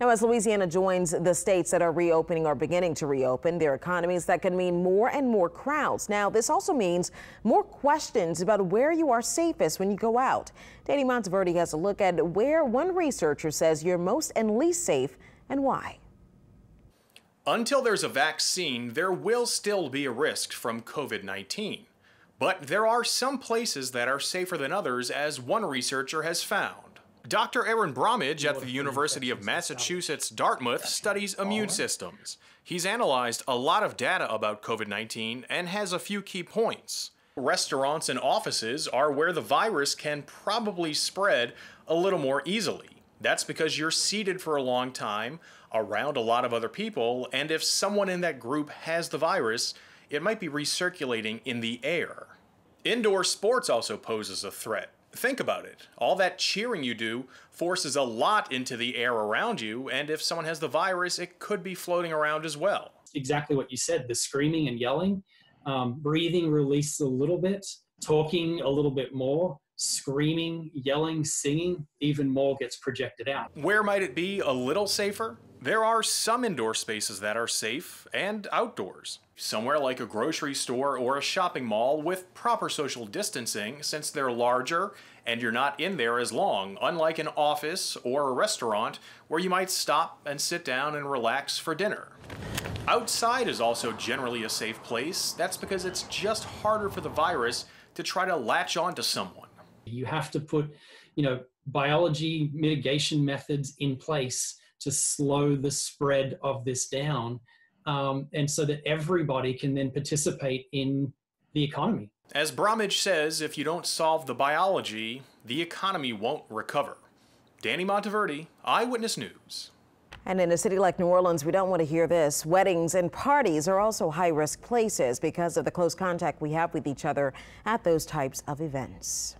Now, as Louisiana joins the states that are reopening or beginning to reopen their economies, that can mean more and more crowds. Now, this also means more questions about where you are safest when you go out. Danny Monteverde has a look at where one researcher says you're most and least safe and why. Until there's a vaccine, there will still be a risk from COVID 19. But there are some places that are safer than others, as one researcher has found. Dr. Erin Bromage at the University of Massachusetts Dartmouth studies immune systems. He's analyzed a lot of data about COVID 19 and has a few key points. Restaurants and offices are where the virus can probably spread a little more easily. That's because you're seated for a long time around a lot of other people, and if someone in that group has the virus, it might be recirculating in the air. Indoor sports also poses a threat. Think about it. All that cheering you do forces a lot into the air around you, and if someone has the virus, it could be floating around as well. Exactly what you said the screaming and yelling, um, breathing release a little bit, talking a little bit more screaming, yelling, singing, even more gets projected out. Where might it be a little safer? There are some indoor spaces that are safe and outdoors. Somewhere like a grocery store or a shopping mall with proper social distancing since they're larger and you're not in there as long, unlike an office or a restaurant where you might stop and sit down and relax for dinner. Outside is also generally a safe place. That's because it's just harder for the virus to try to latch onto someone. You have to put, you know, biology mitigation methods in place to slow the spread of this down, um, and so that everybody can then participate in the economy. As Bromage says, if you don't solve the biology, the economy won't recover. Danny Monteverde, Eyewitness News. And in a city like New Orleans, we don't want to hear this. Weddings and parties are also high risk places because of the close contact we have with each other at those types of events.